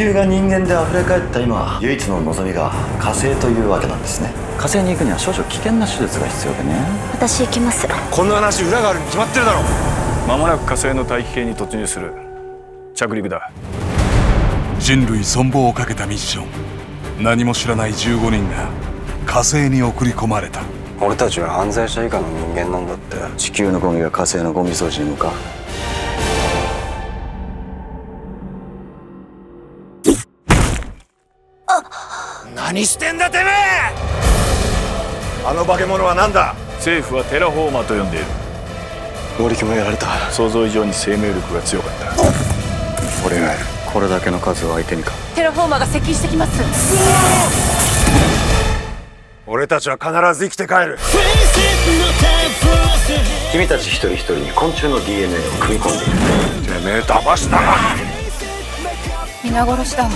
球が人間で溢れ返った今唯一の望みが火星というわけなんですね。火星に行くには少々危険な手術が必要でね。私行きます。こんな話裏があるに決まってるだろ間もなく火星の大気圏に突入する。着陸だ。人類存亡をかけたミッション。何も知らない15人が火星に送り込まれた。俺たちは犯罪者以下の人間なんだって。地球のゴミが火星のゴミ掃除に向かう何してんだてめえ！あの化け物は何だ？政府はテラフォーマーと呼んでいる。森木もやられた。想像以上に生命力が強かった。俺がいる。これだけの数を相手にかテラフォーマーが接近してきます。俺たちは必ず生きて帰る。君たち一人一人に昆虫の DNA を組み込んでいる。てめえ騙したな！皆殺しだわ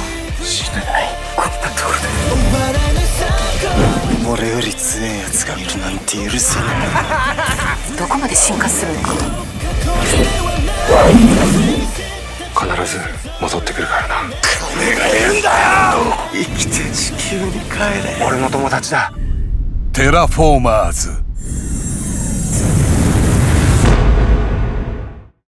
俺より強いやつがいるなんて許せないどこまで進化するのか。必ず戻ってくるからな。金がいるんだよ。生きて地球に帰れ。俺の友達だ。テラフォーマーズ